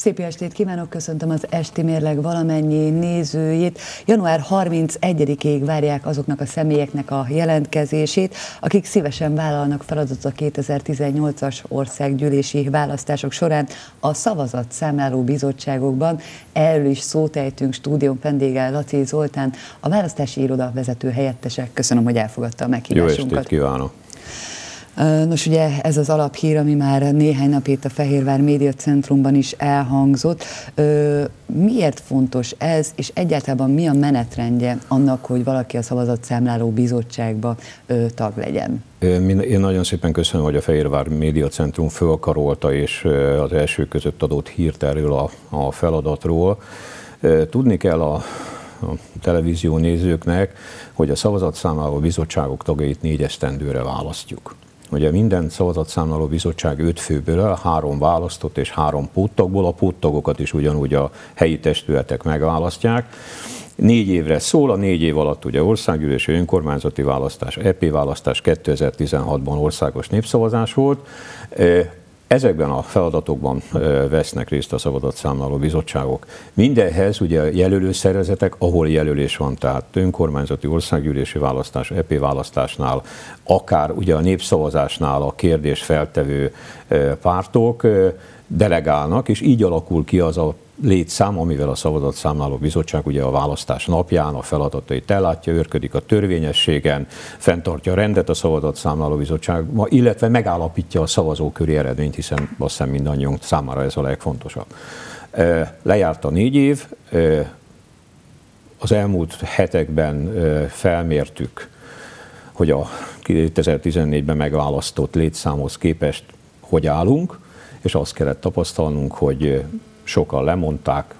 Szép estét kívánok, köszöntöm az Esti Mérleg valamennyi nézőjét. Január 31-ig várják azoknak a személyeknek a jelentkezését, akik szívesen vállalnak feladatot a 2018-as országgyűlési választások során a szavazat számláló bizottságokban. Erről is szót ejtünk stúdión vendéggel Laci Zoltán, a választási iroda vezető helyettese. Köszönöm, hogy elfogadta a meghívásunkat. Jó estét kívánok! Nos, ugye ez az alaphír, ami már néhány nap itt a Fehérvár Média Centrumban is elhangzott. Miért fontos ez, és egyáltalán mi a menetrendje annak, hogy valaki a szavazatszámláló bizottságba tag legyen? Én nagyon szépen köszönöm, hogy a Fehérvár Média Centrum fölkarolta, és az első között adott hírt erről a, a feladatról. Tudni kell a, a televízió nézőknek, hogy a szavazatszámláló bizottságok tagjait négy esztendőre választjuk. Ugye minden szavazatszámláló bizottság öt főből három választott és három póttagból, a póttagokat is ugyanúgy a helyi testületek megválasztják. Négy évre szól, a négy év alatt ugye országgyűlési önkormányzati választás, EP választás 2016-ban országos népszavazás volt. Ezekben a feladatokban vesznek részt a szavazatszámláló bizottságok. Mindenhez ugye jelölő szervezetek, ahol jelölés van, tehát önkormányzati országgyűlési választás, EP választásnál, akár ugye a népszavazásnál a kérdés feltevő pártok delegálnak, és így alakul ki az a létszám, amivel a szavazatszámláló bizottság ugye a választás napján a feladatait ellátja, őrködik a törvényességen, fenntartja a rendet a szavazatszámláló bizottság, illetve megállapítja a szavazóköri eredményt, hiszen azt hiszem mindannyiunk számára ez a legfontosabb. Lejárt a négy év, az elmúlt hetekben felmértük, hogy a 2014-ben megválasztott létszámhoz képest hogy állunk, és azt kellett tapasztalnunk, hogy sokan lemondták,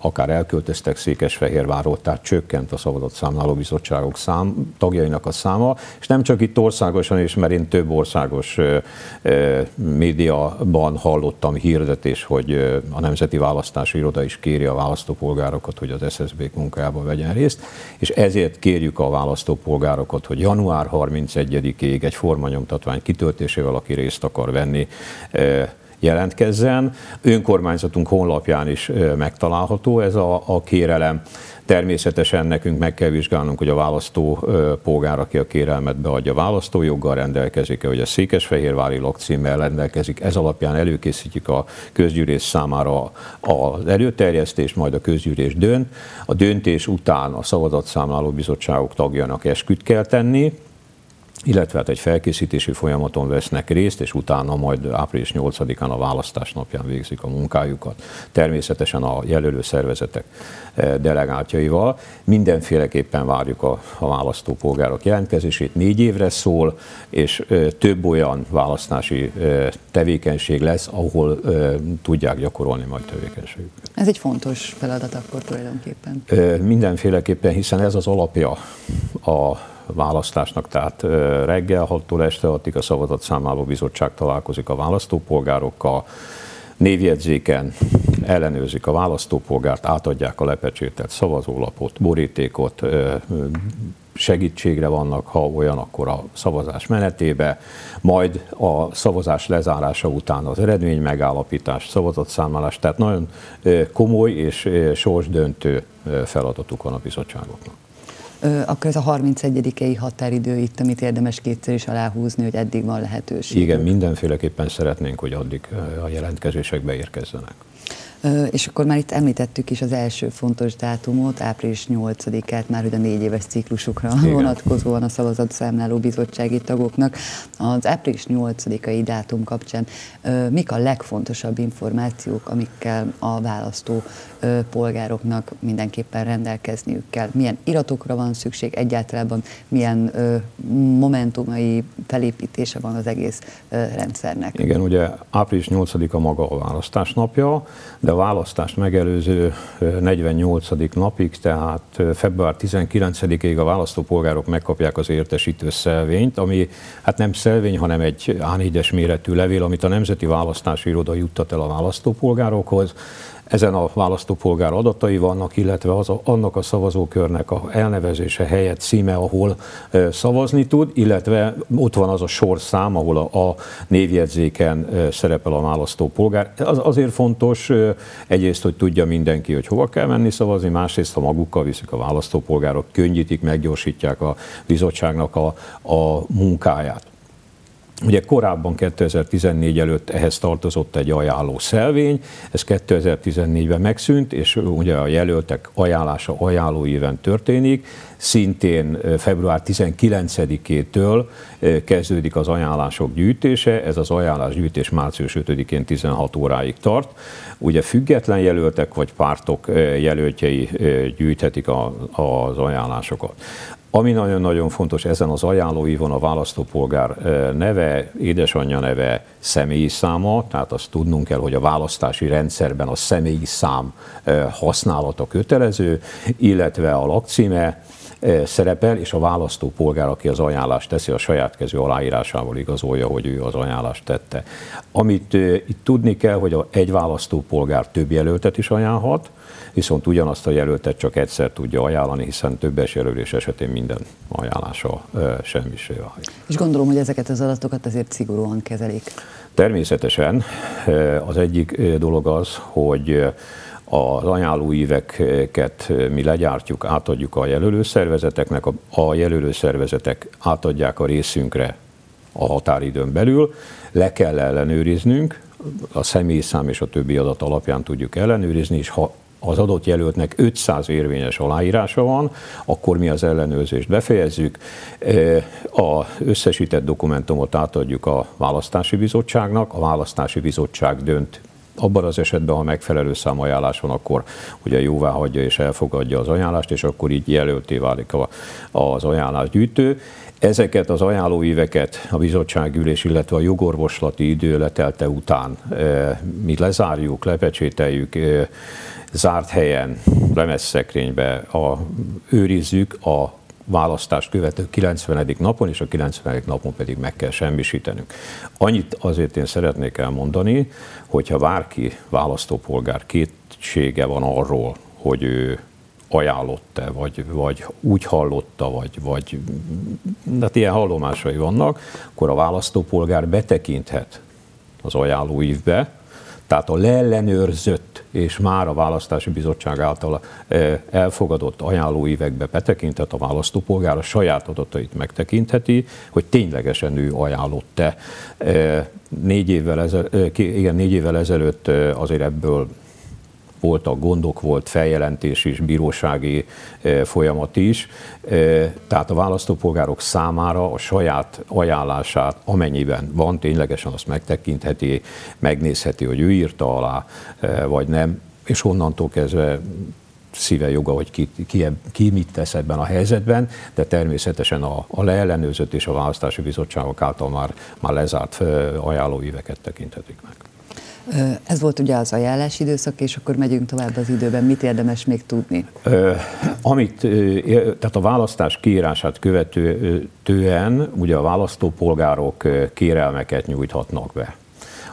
akár elköltöztek Székesfehérvárról, tehát csökkent a szavazatszámláló bizottságok szám, tagjainak a száma, és nem csak itt országosan is, mert én több országos ö, ö, médiaban hallottam hirdetés, hogy a Nemzeti Választási Iroda is kéri a választópolgárokat, hogy az SSB munkájába vegyen részt, és ezért kérjük a választópolgárokat, hogy január 31-ig egy formanyomtatvány kitöltésével, aki részt akar venni, ö, jelentkezzen. Önkormányzatunk honlapján is megtalálható ez a, a kérelem. Természetesen nekünk meg kell vizsgálnunk, hogy a választó polgár, aki a kérelmet beadja, választójoggal rendelkezik-e, hogy a Székesfehérvári lakcímmel rendelkezik. Ez alapján előkészítjük a közgyűlés számára az előterjesztést, majd a közgyűlés dönt. A döntés után a szavazatszámláló bizottságok tagjának esküt kell tenni, illetve hát egy felkészítési folyamaton vesznek részt, és utána majd április 8-án a választás napján végzik a munkájukat. Természetesen a jelölő szervezetek eh, delegáltjaival. Mindenféleképpen várjuk a, a választópolgárok jelentkezését. Négy évre szól, és eh, több olyan választási eh, tevékenység lesz, ahol tudják gyakorolni majd tevékenységüket. Ez egy fontos feladat akkor tulajdonképpen. Mindenféleképpen, hiszen ez az alapja a választásnak, tehát reggel 6-tól este 6-ig a szavazatszámláló bizottság találkozik a választópolgárokkal, névjegyzéken ellenőrzik a választópolgárt, átadják a lepecsételt szavazólapot, borítékot, segítségre vannak, ha olyan, akkor a szavazás menetébe, majd a szavazás lezárása után az eredmény megállapítás, szavazatszámlálás, tehát nagyon komoly és sorsdöntő feladatuk van a bizottságoknak akkor ez a 31-i határidő itt, amit érdemes kétszer is aláhúzni, hogy eddig van lehetőség. Igen, mindenféleképpen szeretnénk, hogy addig a jelentkezések beérkezzenek. És akkor már itt említettük is az első fontos dátumot, április 8-át, már hogy a négy éves ciklusukra Igen. vonatkozóan a szavazatszámláló bizottsági tagoknak. Az április 8-ai dátum kapcsán mik a legfontosabb információk, amikkel a választó polgároknak mindenképpen rendelkezniük kell? Milyen iratokra van szükség egyáltalán, milyen momentumai felépítése van az egész rendszernek? Igen, ugye április 8-a maga a választás napja, de a választást megelőző 48. napig, tehát február 19-ig a választópolgárok megkapják az értesítő szelvényt, ami hát nem szelvény, hanem egy A4-es méretű levél, amit a Nemzeti Választási Iroda juttat el a választópolgárokhoz. Ezen a választópolgár adatai vannak, illetve az a, annak a szavazókörnek a elnevezése helyett címe, ahol szavazni tud, illetve ott van az a sorszám, ahol a, a névjegyzéken szerepel a választópolgár. Az azért fontos, egyrészt, hogy tudja mindenki, hogy hova kell menni szavazni, másrészt, ha magukkal viszik a választópolgárok, könnyítik, meggyorsítják a bizottságnak a, a munkáját. Ugye korábban 2014 előtt ehhez tartozott egy ajánló szelvény, ez 2014-ben megszűnt, és ugye a jelöltek ajánlása ajánlóíven történik, szintén február 19-től kezdődik az ajánlások gyűjtése, ez az ajánlásgyűjtés március 5-én 16 óráig tart. Ugye független jelöltek vagy pártok jelöltjei gyűjthetik az ajánlásokat. Ami nagyon-nagyon fontos, ezen az ajánlóívon a választópolgár neve, édesanyja neve, személyi száma, tehát azt tudnunk kell, hogy a választási rendszerben a személyi szám használata kötelező, illetve a lakcíme, szerepel, és a választópolgár, aki az ajánlást teszi, a saját kezű aláírásával igazolja, hogy ő az ajánlást tette. Amit itt tudni kell, hogy egy választópolgár több jelöltet is ajánlhat, viszont ugyanazt a jelöltet csak egyszer tudja ajánlani, hiszen többes jelölés esetén minden ajánlása semmisé válik. És gondolom, hogy ezeket az adatokat azért szigorúan kezelik. Természetesen az egyik dolog az, hogy az ajánlóíveket mi legyártjuk, átadjuk a jelölőszervezeteknek, a jelölőszervezetek átadják a részünkre a határidőn belül, le kell ellenőriznünk, a személyszám és a többi adat alapján tudjuk ellenőrizni, és ha az adott jelöltnek 500 érvényes aláírása van, akkor mi az ellenőrzést befejezzük, a összesített dokumentumot átadjuk a választási bizottságnak, a választási bizottság dönt abban az esetben, ha megfelelő számajánlás van, akkor ugye jóvá hagyja és elfogadja az ajánlást, és akkor így jelölté válik az ajánlásgyűjtő. Ezeket az ajánlóíveket a bizottságülés, illetve a jogorvoslati idő letelte után mi lezárjuk, lepecsételjük, zárt helyen, lemesszekénybe a, őrizzük a választást követő 90. napon, és a 90. napon pedig meg kell semmisítenünk. Annyit azért én szeretnék elmondani, hogyha bárki választópolgár kétsége van arról, hogy ő ajánlott-e, vagy, vagy úgy hallotta, vagy, vagy hát ilyen hallomásai vannak, akkor a választópolgár betekinthet az ajánlóívbe, tehát a leellenőrzött és már a választási bizottság által e, elfogadott ajánlóívekbe betekintett a választópolgár a saját adatait megtekintheti, hogy ténylegesen ő ajánlott-e. E, négy évvel, ezel, e, igen, négy évvel ezelőtt azért ebből voltak gondok, volt feljelentés is, bírósági e, folyamat is. E, tehát a választópolgárok számára a saját ajánlását, amennyiben van, ténylegesen azt megtekintheti, megnézheti, hogy ő írta alá, e, vagy nem, és onnantól kezdve szíve joga, hogy ki, ki, ki mit tesz ebben a helyzetben, de természetesen a, a leellenőrzött és a választási bizottságok által már, már lezárt ajánlóíveket tekinthetik meg. Ez volt ugye az ajánlás időszak, és akkor megyünk tovább az időben. Mit érdemes még tudni? Amit, tehát a választás kiírását követően ugye a választópolgárok kérelmeket nyújthatnak be.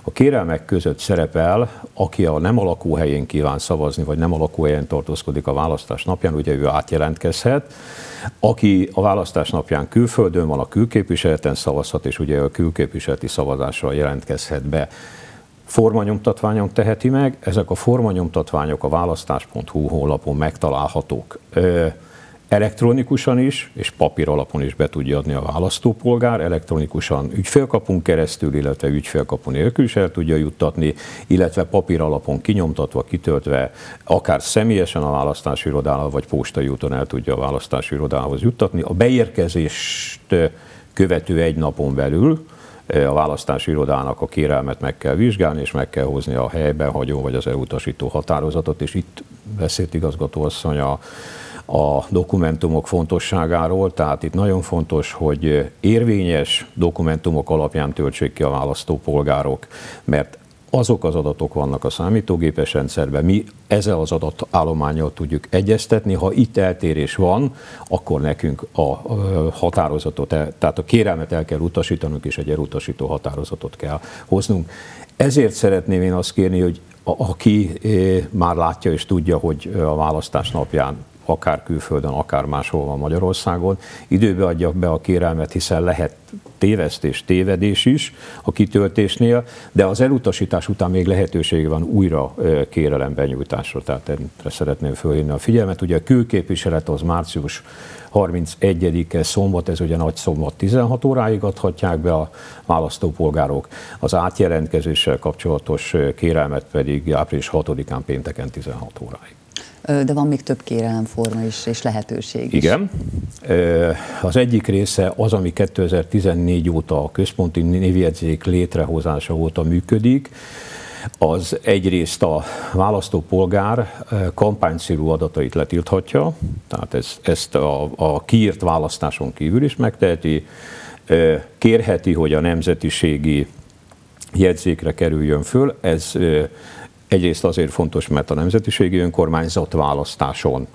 A kérelmek között szerepel, aki a nem alakúhelyén kíván szavazni, vagy nem alakúhelyen tartózkodik a választás napján, ugye ő átjelentkezhet. Aki a választás napján külföldön van, a külképviseleten szavazhat, és ugye a külképviseleti szavazásra jelentkezhet be formanyomtatványon teheti meg. Ezek a formanyomtatványok a választás.hu honlapon megtalálhatók elektronikusan is, és papír alapon is be tudja adni a választópolgár, elektronikusan ügyfélkapunk keresztül, illetve ügyfélkapu nélkül is el tudja juttatni, illetve papír alapon kinyomtatva, kitöltve, akár személyesen a választási irodával, vagy postai úton el tudja a választási irodához juttatni. A beérkezést követő egy napon belül, a választási irodának a kérelmet meg kell vizsgálni, és meg kell hozni a helyben hagyó vagy az elutasító határozatot, és itt beszélt igazgatóasszony a, a dokumentumok fontosságáról, tehát itt nagyon fontos, hogy érvényes dokumentumok alapján töltsék ki a választópolgárok, mert azok az adatok vannak a számítógépes rendszerben, mi ezzel az adatállományjal tudjuk egyeztetni, ha itt eltérés van, akkor nekünk a határozatot, tehát a kérelmet el kell utasítanunk, és egy elutasító határozatot kell hoznunk. Ezért szeretném én azt kérni, hogy aki már látja és tudja, hogy a választás napján akár külföldön, akár máshol van Magyarországon, időbe adjak be a kérelmet, hiszen lehet tévesztés, tévedés is a kitöltésnél, de az elutasítás után még lehetőség van újra kérelem benyújtásra, tehát erre szeretném fölhívni a figyelmet. Ugye a külképviselet az március 31-e szombat, ez ugye nagy szombat 16 óráig adhatják be a választópolgárok, az átjelentkezéssel kapcsolatos kérelmet pedig április 6-án pénteken 16 óráig de van még több kérelemforma is, és lehetőség is. Igen. Az egyik része az, ami 2014 óta a központi névjegyzék létrehozása óta működik, az egyrészt a választópolgár kampánycélú adatait letilthatja, tehát ez, ezt a, a kiírt választáson kívül is megteheti, kérheti, hogy a nemzetiségi jegyzékre kerüljön föl, ez Egyrészt azért fontos, mert a nemzetiségi önkormányzat választáson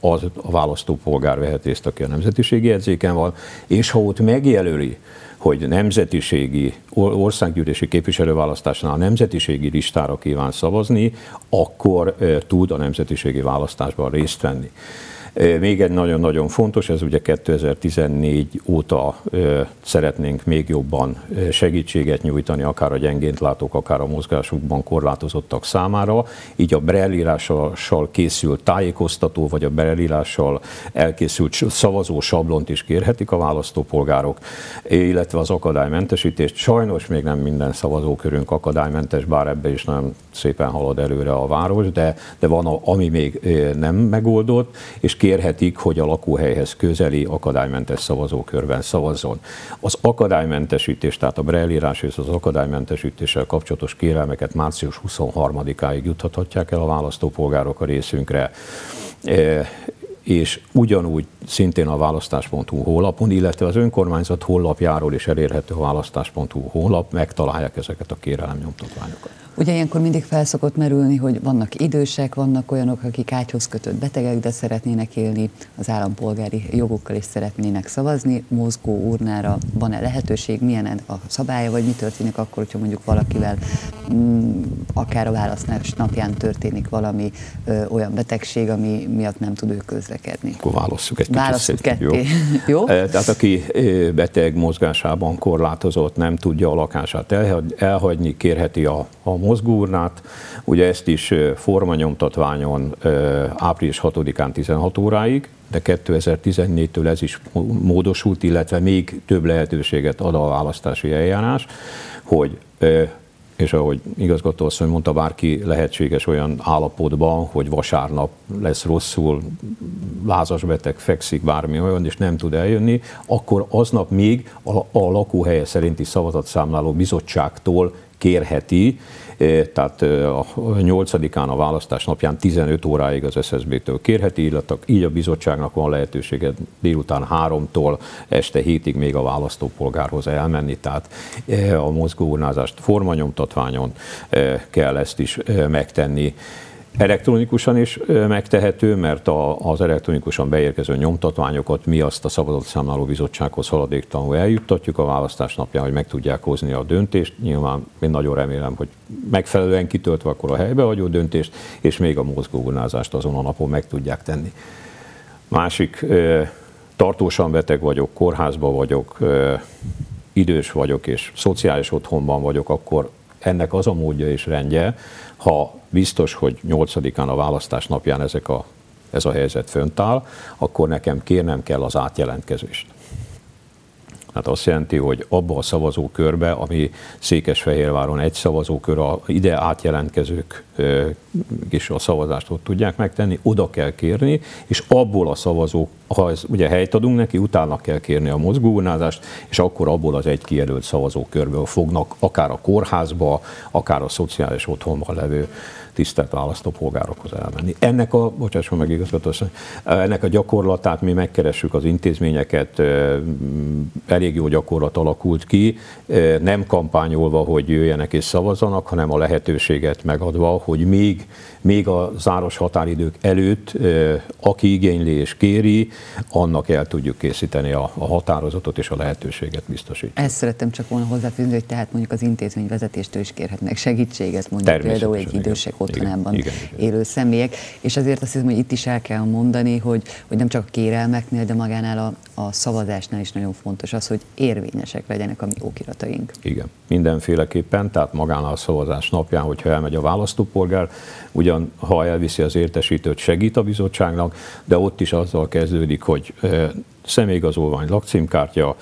az a választópolgár vehet részt, aki a nemzetiségi jegyzéken van, és ha ott megjelöli, hogy nemzetiségi, országgyűlési képviselőválasztásnál a nemzetiségi listára kíván szavazni, akkor tud a nemzetiségi választásban részt venni. Még egy nagyon-nagyon fontos, ez ugye 2014 óta szeretnénk még jobban segítséget nyújtani, akár a gyengént látók, akár a mozgásukban korlátozottak számára, így a brelírással készült tájékoztató, vagy a brelírással elkészült szavazó sablont is kérhetik a választópolgárok, illetve az akadálymentesítést. Sajnos még nem minden szavazókörünk akadálymentes, bár ebbe is nagyon szépen halad előre a város, de, de van, a, ami még nem megoldott, és kérhetik, hogy a lakóhelyhez közeli akadálymentes szavazókörben szavazzon. Az akadálymentesítés, tehát a brelírás és az akadálymentesítéssel kapcsolatos kérelmeket március 23-áig juthatják el a választópolgárok a részünkre e, és ugyanúgy szintén a választás.hu honlapon, illetve az önkormányzat honlapjáról is elérhető a választás.hu honlap, megtalálják ezeket a kérelemnyomtatványokat. Ugye ilyenkor mindig felszokott merülni, hogy vannak idősek, vannak olyanok, akik ágyhoz kötött betegek, de szeretnének élni az állampolgári jogokkal és szeretnének szavazni. Mozgó urnára van-e lehetőség, milyen a szabálya, vagy mi történik akkor, hogyha mondjuk valakivel mm, akár a választás napján történik valami ö, olyan betegség, ami miatt nem tud ő közlekedni. Akkor válasszuk egy kicsit ketté. Jó? Jó? Tehát aki beteg mozgásában korlátozott, nem tudja a lakását elhagyni, kérheti a, a mozgóurnát. Ugye ezt is formanyomtatványon április 6-án 16 óráig, de 2014-től ez is módosult, illetve még több lehetőséget ad a választási eljárás, hogy és ahogy igazgató asszony mondta, bárki lehetséges olyan állapotban, hogy vasárnap lesz rosszul, lázas beteg, fekszik, bármi olyan, és nem tud eljönni, akkor aznap még a, a lakóhelye szerinti szavazatszámláló bizottságtól kérheti, tehát a 8-án a választás napján 15 óráig az SSB-től kérheti, így a bizottságnak van lehetősége délután 3-tól este 7-ig még a választópolgárhoz elmenni, tehát a mozgóurnázást formanyomtatványon kell ezt is megtenni. Elektronikusan is megtehető, mert az elektronikusan beérkező nyomtatványokat mi azt a Szabadott Bizottsághoz haladéktalanul eljuttatjuk a választás napján, hogy meg tudják hozni a döntést. Nyilván én nagyon remélem, hogy megfelelően kitöltve akkor a helybe hagyó döntést, és még a mozgóurnázást azon a napon meg tudják tenni. Másik, tartósan beteg vagyok, kórházban vagyok, idős vagyok és szociális otthonban vagyok, akkor ennek az a módja és rendje, ha biztos, hogy 8-án a választás napján ezek a, ez a helyzet fönt áll, akkor nekem kérnem kell az átjelentkezést. Hát azt jelenti, hogy abba a szavazókörbe, ami Székesfehérváron egy szavazókör, a ide átjelentkezők is a szavazást ott tudják megtenni, oda kell kérni, és abból a szavazók, ha ez ugye helyt adunk neki, utána kell kérni a mozgóurnázást, és akkor abból az egy kijelölt szavazókörből fognak akár a kórházba, akár a szociális otthonban levő tisztelt választópolgárokhoz elmenni. Ennek a, bocsásson meg igazgató, ennek a gyakorlatát mi megkeressük az intézményeket, elég jó gyakorlat alakult ki, nem kampányolva, hogy jöjjenek és szavazzanak, hanem a lehetőséget megadva, hogy még, még a záros határidők előtt, aki igényli és kéri, annak el tudjuk készíteni a, a határozatot és a lehetőséget biztosítani. Ezt szerettem csak volna hozzáfűzni, hogy tehát mondjuk az intézmény vezetéstől is kérhetnek segítséget, mondjuk például egy idősek otthonában igen, igen, élő személyek, és azért azt hiszem, hogy itt is el kell mondani, hogy, hogy nem csak a kérelmeknél, de magánál a, a szavazásnál is nagyon fontos az, hogy érvényesek legyenek a mi okirataink. Igen, mindenféleképpen, tehát magánál a szavazás napján, hogyha elmegy a választópolgár, ugyan ha elviszi az értesítőt, segít a bizottságnak, de ott is azzal kezdődik, hogy személyigazolvány, lakcímkártya,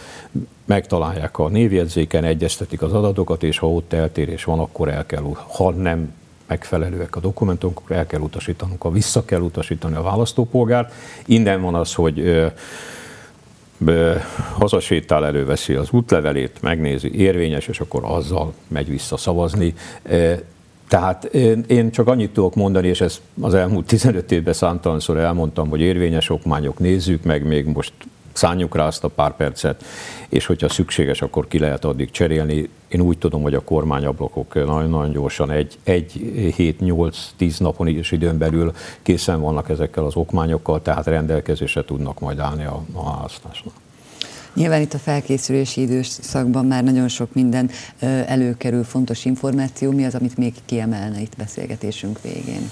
megtalálják a névjegyzéken, egyeztetik az adatokat, és ha ott eltérés van, akkor el kell, ha nem megfelelőek a dokumentumok, el kell utasítanunk, ha vissza kell utasítani a választópolgárt. Innen van az, hogy hazasétál, előveszi az útlevelét, megnézi, érvényes, és akkor azzal megy vissza szavazni. Tehát én csak annyit tudok mondani, és ezt az elmúlt 15 évben számtalanszor elmondtam, hogy érvényes okmányok nézzük meg, még most szálljuk rá azt a pár percet, és hogyha szükséges, akkor ki lehet addig cserélni. Én úgy tudom, hogy a kormányablakok nagyon-nagyon gyorsan egy, egy hét, nyolc, tíz napon is időn belül készen vannak ezekkel az okmányokkal, tehát rendelkezésre tudnak majd állni a, a választásnak. Nyilván itt a felkészülési időszakban már nagyon sok minden előkerül, fontos információ. Mi az, amit még kiemelne itt beszélgetésünk végén?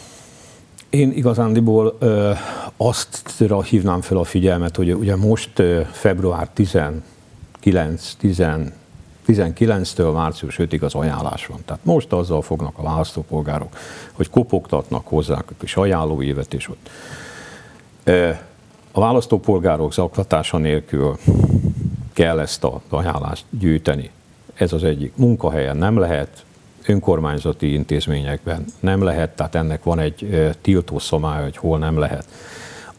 Én igazándiból ö, azt hívnám fel a figyelmet, hogy ugye most ö, február 19, 10, 19-től március 5-ig az ajánlás van. Tehát most azzal fognak a választópolgárok, hogy kopogtatnak hozzá a kis ajánlóévet, és ott ö, a választópolgárok zaklatása nélkül kell ezt a ajánlást gyűjteni. Ez az egyik. Munkahelyen nem lehet, önkormányzati intézményekben nem lehet, tehát ennek van egy tiltó szomája, hogy hol nem lehet.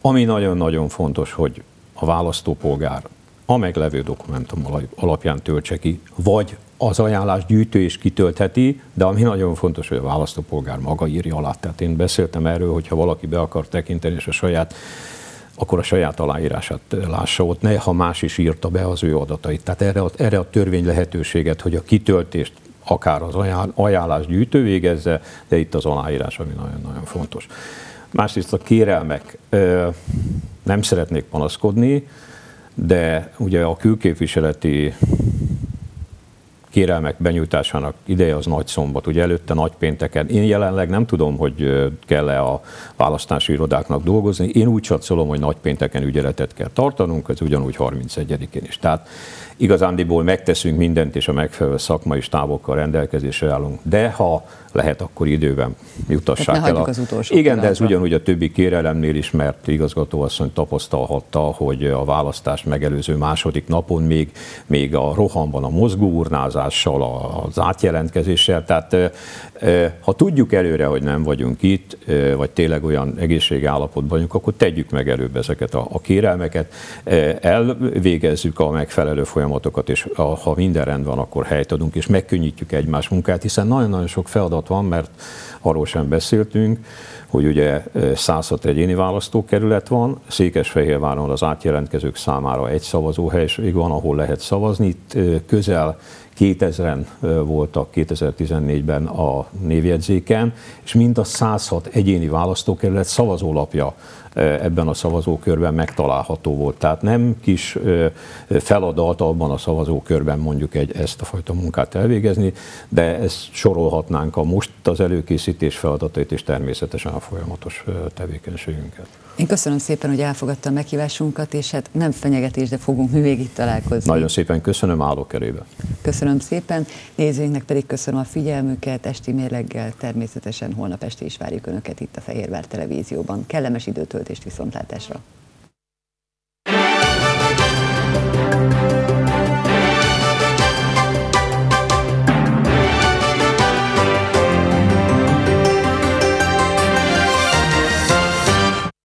Ami nagyon-nagyon fontos, hogy a választópolgár a meglevő dokumentum alapján töltse ki, vagy az ajánlás gyűjtő is kitöltheti, de ami nagyon fontos, hogy a választópolgár maga írja alá. Tehát én beszéltem erről, hogyha valaki be akar tekinteni, és a saját akkor a saját aláírását lássa ott, ne, ha más is írta be az ő adatait. Tehát erre, a, erre a törvény lehetőséget, hogy a kitöltést akár az ajánlás gyűjtő végezze, de itt az aláírás, ami nagyon-nagyon fontos. Másrészt a kérelmek, nem szeretnék panaszkodni, de ugye a külképviseleti kérelmek benyújtásának ideje az nagy szombat, ugye előtte nagy pénteken. Én jelenleg nem tudom, hogy kell-e a választási irodáknak dolgozni. Én úgy csatszolom, hogy nagy pénteken ügyeletet kell tartanunk, ez ugyanúgy 31-én is. Tehát igazándiból megteszünk mindent, és a megfelelő szakmai stábokkal rendelkezésre állunk. De ha lehet, akkor időben jutassák el. A... Az utolsó Igen, pillanatra. de ez ugyanúgy a többi kérelemnél is, mert igazgatóasszony tapasztalhatta, hogy a választást megelőző második napon még, még a rohamban a mozgóurnázással, az átjelentkezéssel, tehát ha tudjuk előre, hogy nem vagyunk itt, vagy tényleg olyan egészségi állapotban vagyunk, akkor tegyük meg előbb ezeket a, a kérelmeket, elvégezzük a megfelelő folyamatokat, és ha minden rendben van, akkor helyt adunk, és megkönnyítjük egymás munkát, hiszen nagyon-nagyon sok feladat van, mert arról sem beszéltünk, hogy ugye 106 egyéni választókerület van, Székesfehérváron az átjelentkezők számára egy szavazóhelység van, ahol lehet szavazni, itt közel 2000-en voltak 2014-ben a névjegyzéken, és mind a 106 egyéni választókerület szavazólapja ebben a szavazókörben megtalálható volt. Tehát nem kis feladat abban a szavazókörben mondjuk egy, ezt a fajta munkát elvégezni, de ezt sorolhatnánk a most az előkészítés feladatait és természetesen a folyamatos tevékenységünket. Én köszönöm szépen, hogy elfogadta a meghívásunkat, és hát nem fenyegetés, de fogunk mi még itt találkozni. Nagyon szépen köszönöm, állok elébe. Köszönöm szépen, nézőinknek pedig köszönöm a figyelmüket, esti mérleggel természetesen holnap este is várjuk Önöket itt a Fehérvár Televízióban. Kellemes időtöltést viszontlátásra!